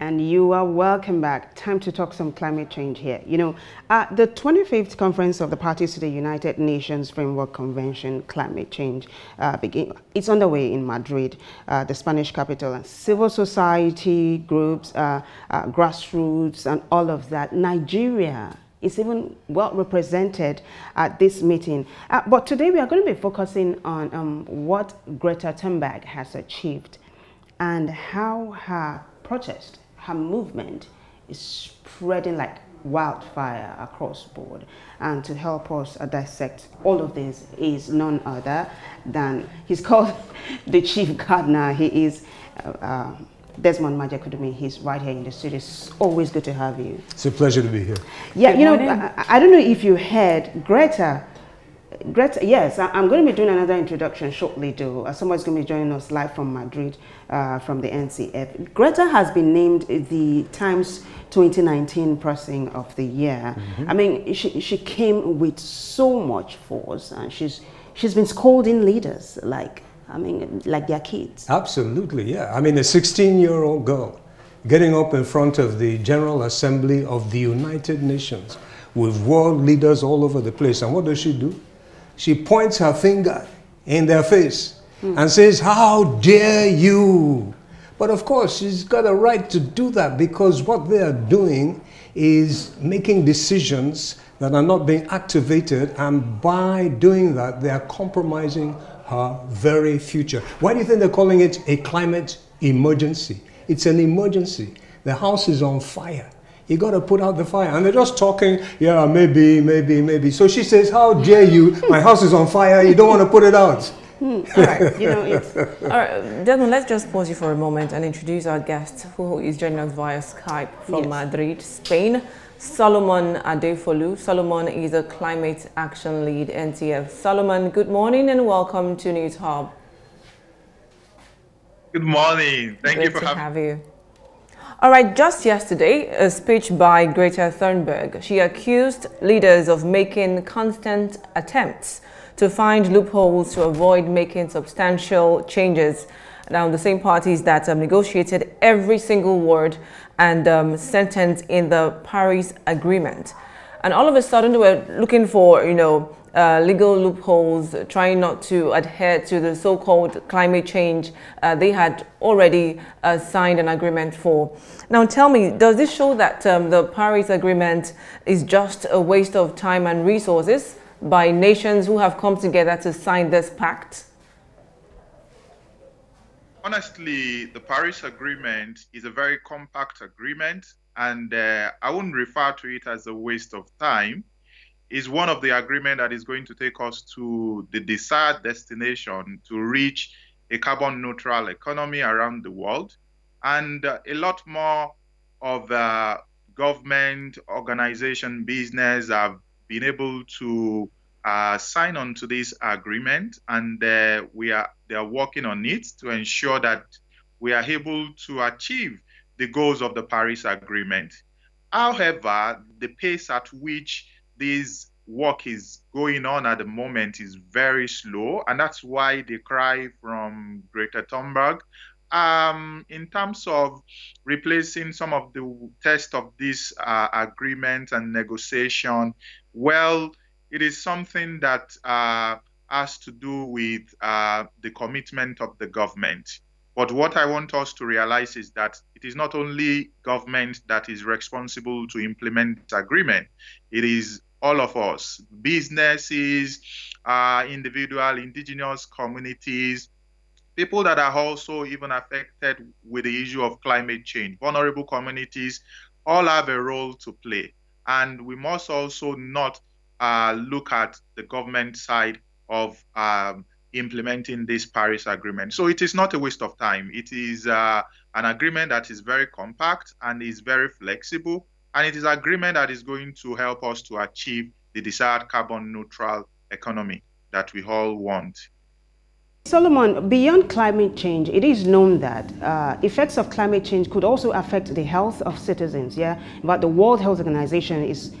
and you are welcome back. Time to talk some climate change here. You know, uh, the 25th conference of the parties to the United Nations Framework Convention Climate Change uh, begin. It's underway in Madrid, uh, the Spanish capital, and civil society groups, uh, uh, grassroots, and all of that. Nigeria is even well represented at this meeting. Uh, but today we are going to be focusing on um, what Greta Thunberg has achieved and how her protest her movement is spreading like wildfire across board. And to help us uh, dissect all of this is none other than, he's called the chief gardener. He is uh, uh, Desmond Majekodunmi. He's right here in the studio. It's always good to have you. It's a pleasure to be here. Yeah, good you morning. know, I, I, don't know if you heard, Greta Greta, yes, I'm going to be doing another introduction shortly, though. Uh, somebody's going to be joining us live from Madrid uh, from the NCF. Greta has been named the Times 2019 Person of the Year. Mm -hmm. I mean, she, she came with so much force, and she's, she's been scolding leaders like, I mean, like their kids. Absolutely, yeah. I mean, a 16 year old girl getting up in front of the General Assembly of the United Nations with world leaders all over the place. And what does she do? She points her finger in their face mm. and says, How dare you? But of course, she's got a right to do that because what they are doing is making decisions that are not being activated, and by doing that, they are compromising her very future. Why do you think they're calling it a climate emergency? It's an emergency. The house is on fire. You got to put out the fire. And they're just talking, yeah, maybe, maybe, maybe. So she says, How dare you? My house is on fire. You don't want to put it out. Hmm. All right, you know, it's... All right, Desmond, let's just pause you for a moment and introduce our guest who is joining us via Skype from yes. Madrid, Spain. Solomon Adefolu. Solomon is a climate action lead, NCF. Solomon, good morning and welcome to News Hub. Good morning. Thank Great you for having have you. All right, just yesterday, a speech by Greta Thunberg. She accused leaders of making constant attempts to find loopholes to avoid making substantial changes. Now, the same parties that um, negotiated every single word and um, sentence in the Paris Agreement. And all of a sudden, they were looking for, you know, uh, legal loopholes, trying not to adhere to the so-called climate change uh, they had already uh, signed an agreement for. Now tell me, does this show that um, the Paris Agreement is just a waste of time and resources by nations who have come together to sign this pact? Honestly, the Paris Agreement is a very compact agreement and uh, I wouldn't refer to it as a waste of time is one of the agreement that is going to take us to the desired destination to reach a carbon neutral economy around the world. And uh, a lot more of the government, organization, business have been able to uh, sign on to this agreement, and uh, we are they are working on it to ensure that we are able to achieve the goals of the Paris Agreement. However, the pace at which this work is going on at the moment is very slow, and that's why the cry from Greta Thunberg. Um, in terms of replacing some of the text of this uh, agreement and negotiation, well, it is something that uh, has to do with uh, the commitment of the government. But what I want us to realize is that it is not only government that is responsible to implement this agreement. It is all of us, businesses, uh, individual, indigenous communities, people that are also even affected with the issue of climate change, vulnerable communities, all have a role to play. And we must also not uh, look at the government side of um, implementing this Paris Agreement. So it is not a waste of time. It is uh, an agreement that is very compact and is very flexible and it is an agreement that is going to help us to achieve the desired carbon neutral economy that we all want. Solomon, beyond climate change, it is known that uh, effects of climate change could also affect the health of citizens, yeah? But the World Health Organization is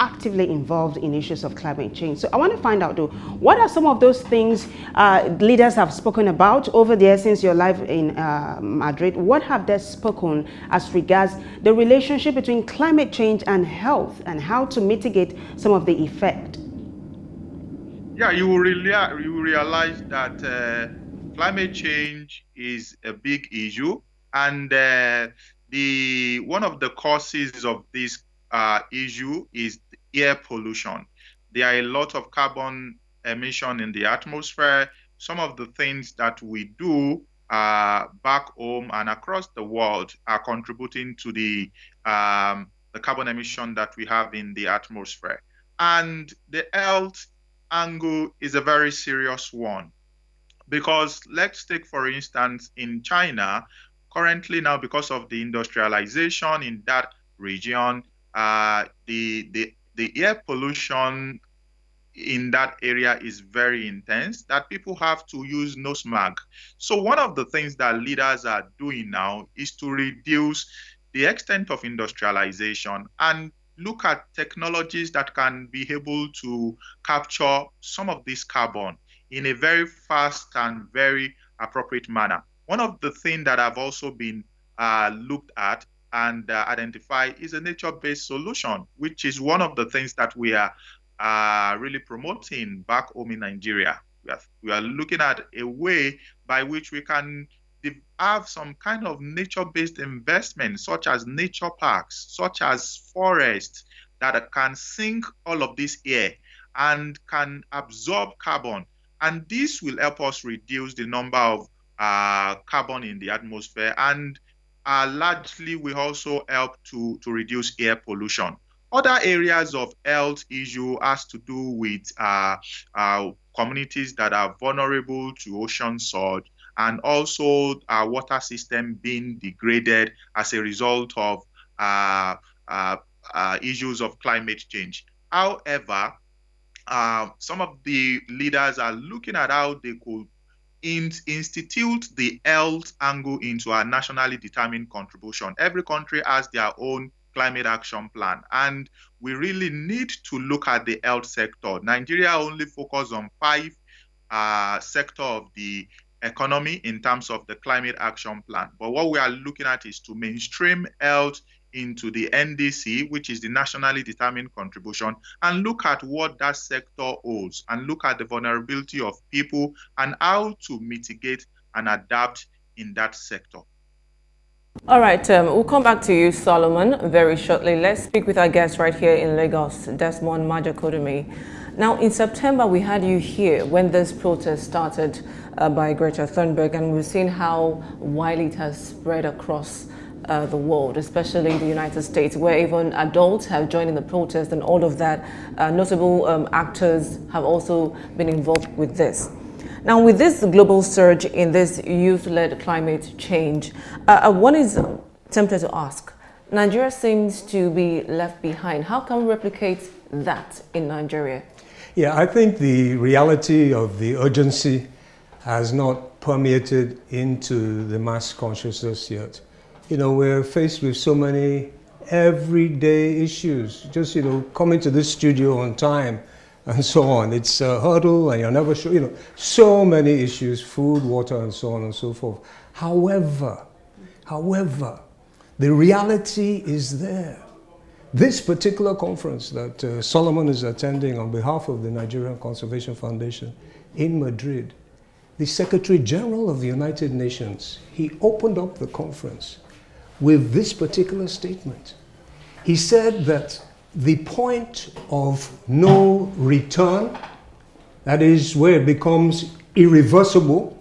actively involved in issues of climate change. So I want to find out, though, what are some of those things uh, leaders have spoken about over there since your life in uh, Madrid? What have they spoken as regards the relationship between climate change and health and how to mitigate some of the effect? Yeah, you will, rea you will realize that uh, climate change is a big issue, and uh, the one of the causes of this uh, issue is air pollution. There are a lot of carbon emission in the atmosphere. Some of the things that we do uh, back home and across the world are contributing to the um, the carbon emission that we have in the atmosphere. And the health angle is a very serious one because let's take for instance in China currently now because of the industrialization in that region uh, the the the air pollution in that area is very intense that people have to use nose mask. So one of the things that leaders are doing now is to reduce the extent of industrialization and look at technologies that can be able to capture some of this carbon in a very fast and very appropriate manner. One of the things that I've also been uh, looked at and uh, identified is a nature-based solution, which is one of the things that we are uh, really promoting back home in Nigeria. We are, we are looking at a way by which we can have some kind of nature-based investment, such as nature parks, such as forests, that can sink all of this air and can absorb carbon. And this will help us reduce the number of uh, carbon in the atmosphere and uh, largely will also help to, to reduce air pollution. Other areas of health issue has to do with uh, uh, communities that are vulnerable to ocean salt and also our water system being degraded as a result of uh, uh, uh issues of climate change. However, some of the leaders are looking at how they could in, institute the health angle into our nationally determined contribution. Every country has their own climate action plan, and we really need to look at the health sector. Nigeria only focus on five uh, sector of the economy in terms of the climate action plan. But what we are looking at is to mainstream health into the NDC, which is the nationally determined contribution, and look at what that sector holds and look at the vulnerability of people and how to mitigate and adapt in that sector. All right, um, we'll come back to you, Solomon, very shortly. Let's speak with our guest right here in Lagos, Desmond Majekodunmi. Now, in September, we had you here when this protest started uh, by Greta Thunberg, and we've seen how widely it has spread across uh, the world, especially the United States, where even adults have joined in the protest and all of that. Uh, notable um, actors have also been involved with this. Now, with this global surge in this youth-led climate change, uh, uh one is tempted to ask, Nigeria seems to be left behind. How can we replicate that in Nigeria? Yeah, I think the reality of the urgency has not permeated into the mass consciousness yet. You know, we're faced with so many everyday issues. Just, you know, coming to this studio on time and so on. It's a hurdle and you're never sure, you know, so many issues, food, water, and so on and so forth. However, however, the reality is there. This particular conference that uh, Solomon is attending on behalf of the Nigerian Conservation Foundation in Madrid, the Secretary General of the United Nations, he opened up the conference with this particular statement. He said that the point of no return, that is where it becomes irreversible,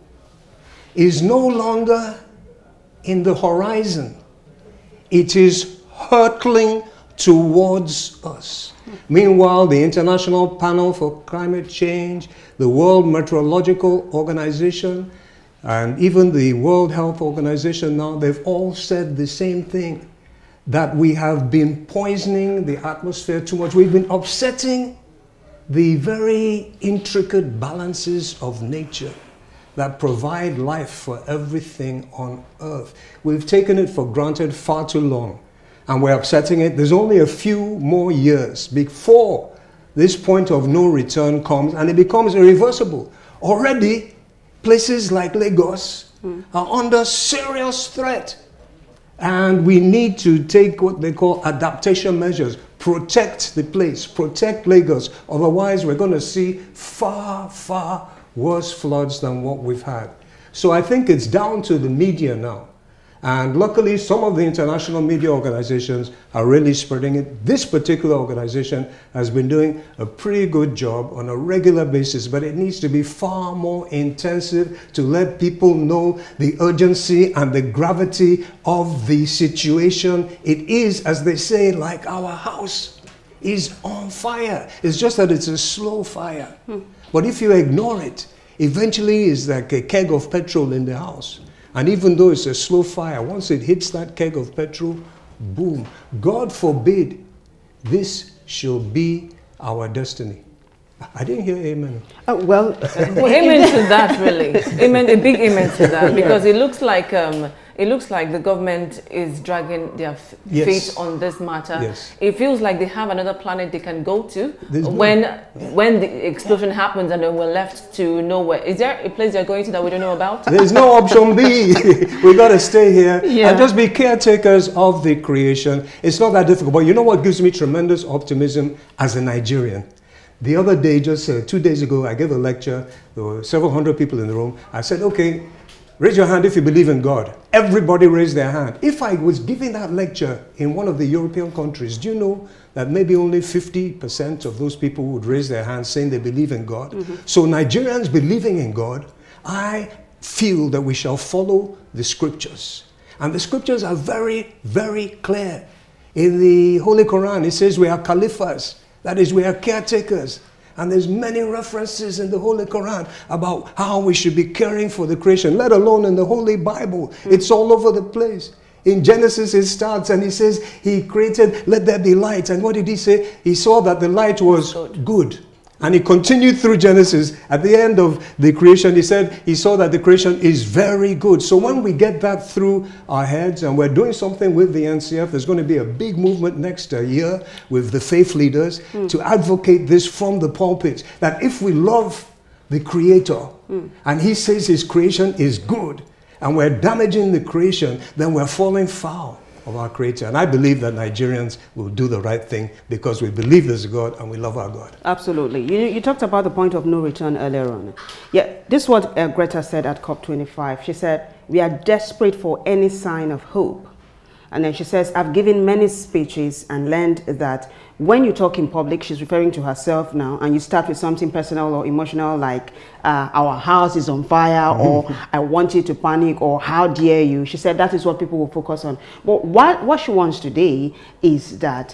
is no longer in the horizon. It is hurtling towards us. Meanwhile, the International Panel for Climate Change, the World Meteorological Organization, and even the World Health Organization now, they've all said the same thing that we have been poisoning the atmosphere too much. We've been upsetting the very intricate balances of nature that provide life for everything on earth. We've taken it for granted far too long. and we're upsetting it. There's only a few more years before this point of no return comes and it becomes irreversible. Already, places like Lagos mm. are under serious threat. And we need to take what they call adaptation measures, protect the place, protect Lagos. Otherwise, we're going to see far, far worse floods than what we've had. So I think it's down to the media now and luckily, some of the international media organizations are really spreading it. This particular organization has been doing a pretty good job on a regular basis, but it needs to be far more intensive to let people know the urgency and the gravity of the situation. It is, as they say, like our house is on fire. It's just that it's a slow fire. Hmm. But if you ignore it, eventually it's like a keg of petrol in the house. And even though it's a slow fire, once it hits that keg of petrol, boom. God forbid this shall be our destiny. I didn't hear amen. Oh, well, well amen to that, really. Amen, a big amen to that, because it looks like um, it looks like the government is dragging their yes. feet on this matter. Yes. It feels like they have another planet they can go to There's when no. when the explosion happens and then we're left to nowhere. Is there a place they're going to that we don't know about? There's no option B. We've got to stay here yeah. and just be caretakers of the creation. It's not that difficult. But you know what gives me tremendous optimism as a Nigerian? The other day, just uh, two days ago, I gave a lecture. There were several hundred people in the room. I said, okay, Raise your hand if you believe in God. Everybody raised their hand. If I was giving that lecture in one of the European countries, do you know that maybe only 50% of those people would raise their hands saying they believe in God? Mm -hmm. So, Nigerians believing in God, I feel that we shall follow the scriptures. And the scriptures are very, very clear. In the Holy Quran, it says we are caliphs, that is, we are caretakers. And there's many references in the Holy Quran about how we should be caring for the creation, let alone in the Holy Bible. Hmm. It's all over the place. In Genesis, it starts and he says, He created, let there be light. And what did he say? He saw that the light was good. And he continued through Genesis. At the end of the creation, he said he saw that the creation is very good. So when we get that through our heads and we're doing something with the NCF, there's going to be a big movement next year with the faith leaders mm. to advocate this from the pulpit that if we love the Creator mm. and He says His creation is good and we're damaging the creation, then we're falling foul of our Creator. And I believe that Nigerians will do the right thing because we believe there's a God and we love our God. Absolutely. You, you talked about the point of no return earlier on. Yeah, this is what uh, Greta said at COP25. She said, we are desperate for any sign of hope. And then she says, I've given many speeches and learned that when you talk in public, she's referring to herself now, and you start with something personal or emotional like, uh, our house is on fire, or I want you to panic, or how dare you. She said that is what people will focus on. But what, what she wants today is that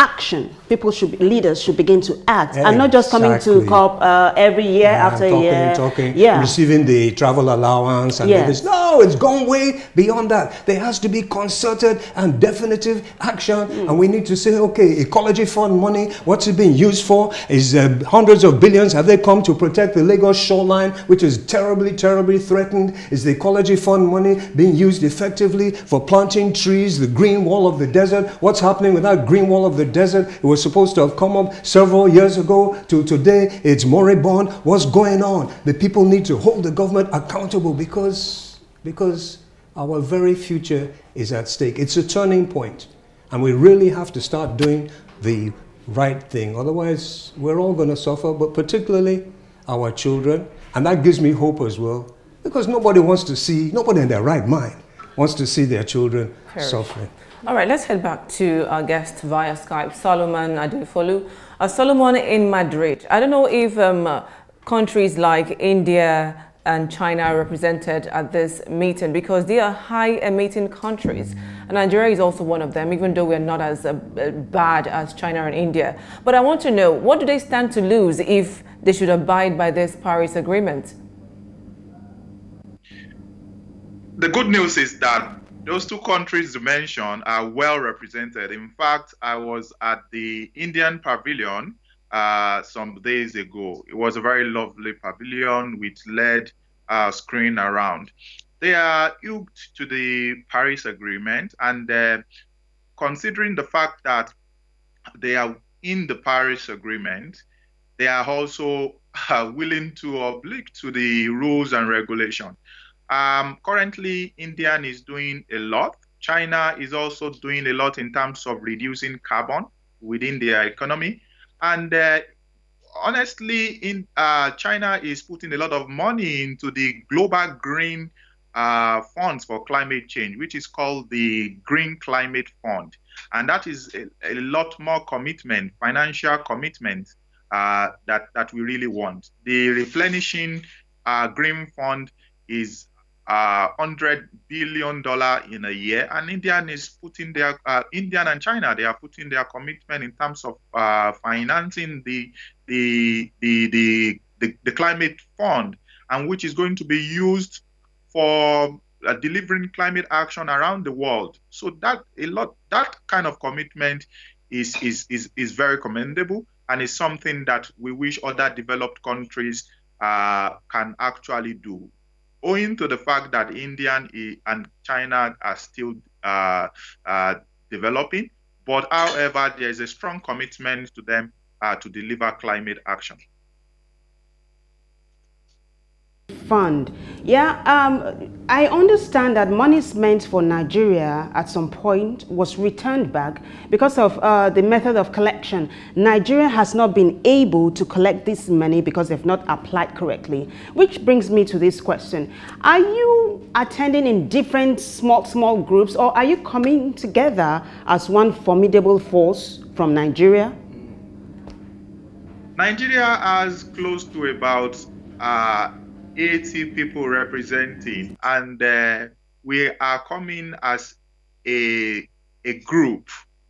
action. People should, be, leaders should begin to act yeah, and not just coming exactly. to COP uh, every year yeah, after talking, year. Talking, yeah. receiving the travel allowance and yes. No, it's gone way beyond that. There has to be concerted and definitive action. Mm. And we need to say, okay, ecology fund money, what's it being used for? Is uh, hundreds of billions, have they come to protect the Lagos shoreline, which is terribly, terribly threatened? Is the ecology fund money being used effectively for planting trees, the green wall of the desert? What's happening with that green wall of the desert. It was supposed to have come up several years ago to today. It's moribund. What's going on? The people need to hold the government accountable because, because our very future is at stake. It's a turning point, and we really have to start doing the right thing. Otherwise, we're all going to suffer, but particularly our children. And that gives me hope as well, because nobody wants to see, nobody in their right mind wants to see their children suffering. All right, let's head back to our guest via Skype, Solomon Adefolu. Uh, Solomon in Madrid. I don't know if um, countries like India and China are represented at this meeting because they are high emitting countries. And Nigeria is also one of them, even though we're not as uh, bad as China and India. But I want to know, what do they stand to lose if they should abide by this Paris Agreement? The good news is that those two countries you mentioned are well represented. In fact, I was at the Indian Pavilion uh, some days ago. It was a very lovely pavilion with LED uh, screen around. They are hooked to the Paris Agreement, and uh, considering the fact that they are in the Paris Agreement, they are also uh, willing to oblige to the rules and regulation. Um, currently, India is doing a lot. China is also doing a lot in terms of reducing carbon within their economy. And uh, honestly, in uh, China is putting a lot of money into the global green uh, funds for climate change, which is called the Green Climate Fund, and that is a, a lot more commitment, financial commitment uh, that that we really want. The replenishing uh, Green Fund is uh, hundred billion dollar in a year, and Indian is putting their uh, Indian and China they are putting their commitment in terms of uh, financing the the, the the the the climate fund, and which is going to be used for uh, delivering climate action around the world. So that a lot that kind of commitment is is is is very commendable and is something that we wish other developed countries uh, can actually do owing to the fact that India and China are still uh, uh, developing. But however, there is a strong commitment to them uh, to deliver climate action fund. Yeah, um, I understand that money meant for Nigeria at some point was returned back because of uh, the method of collection. Nigeria has not been able to collect this money because they've not applied correctly. Which brings me to this question. Are you attending in different small, small groups or are you coming together as one formidable force from Nigeria? Nigeria has close to about uh, 80 people representing, and uh, we are coming as a, a group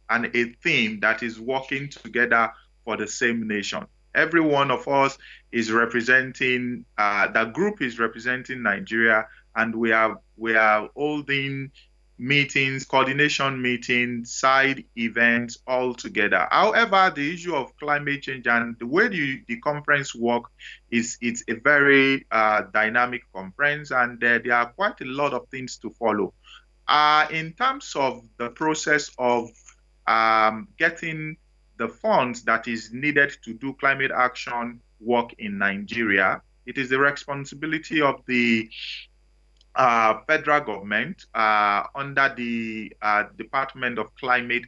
and a team that is working together for the same nation. Every one of us is representing, uh, the group is representing Nigeria, and we are we are holding meetings, coordination meetings, side events all together. However, the issue of climate change and the way the, the conference work is it's a very uh, dynamic conference and uh, there are quite a lot of things to follow. Uh, in terms of the process of um, getting the funds that is needed to do climate action work in Nigeria, it is the responsibility of the uh, federal government uh, under the uh, Department of Climate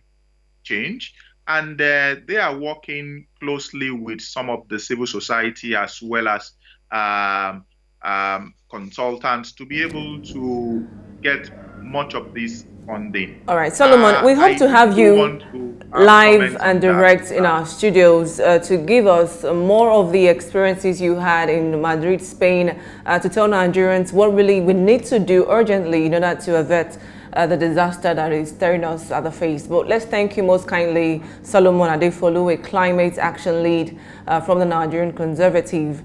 Change, and uh, they are working closely with some of the civil society as well as um, um, consultants to be able to get much of this funding. All right, Solomon, uh, we hope I to have you to, uh, live and direct in our studios uh, to give us more of the experiences you had in Madrid, Spain, uh, to tell Nigerians what really we need to do urgently in order to avert uh, the disaster that is staring us at the face. But let's thank you most kindly, Solomon Adefolu, a climate action lead uh, from the Nigerian Conservative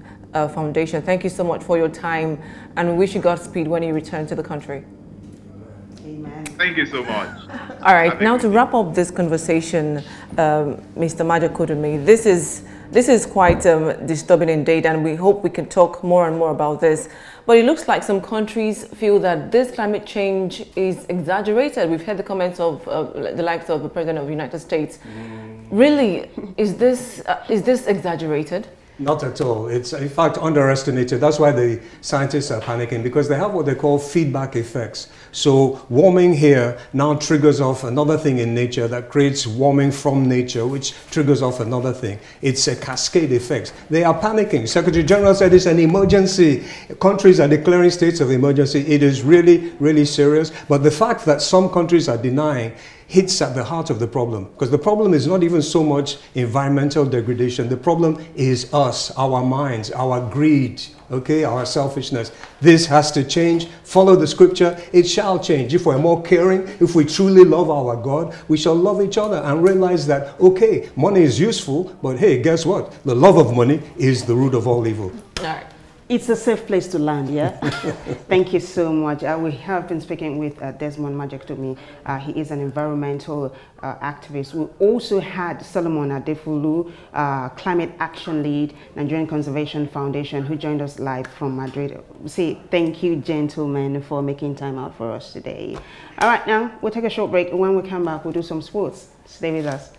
Foundation. Thank you so much for your time and we wish you Godspeed when you return to the country. Thank you so much. All right, now to wrap up this conversation, um, Mr. Maja this is this is quite um, disturbing indeed, and we hope we can talk more and more about this. But it looks like some countries feel that this climate change is exaggerated. We've heard the comments of uh, the likes of the President of the United States. Mm. Really, is this uh, is this exaggerated? Not at all. It's in fact underestimated. That's why the scientists are panicking because they have what they call feedback effects. So warming here now triggers off another thing in nature that creates warming from nature, which triggers off another thing. It's a cascade effect. They are panicking. Secretary General said it's an emergency. Countries are declaring states of emergency. It is really, really serious. But the fact that some countries are denying hits at the heart of the problem. Because the problem is not even so much environmental degradation. The problem is us, our minds, our greed, okay, our selfishness. This has to change. Follow the scripture. It shall change. If we're more caring, if we truly love our God, we shall love each other and realize that, okay, money is useful, but hey, guess what? The love of money is the root of all evil. All right. It's a safe place to land, yeah? Thank you so much. Uh, we have been speaking with uh, Desmond Majekodunmi. Uh, he is an environmental uh, activist. We also had Solomon Adefulu, uh, Climate Action Lead, Nigerian Conservation Foundation, who joined us live from Madrid. Say thank you, gentlemen, for making time out for us today. All right, now we'll take a short break. When we come back, we'll do some sports. Stay with us.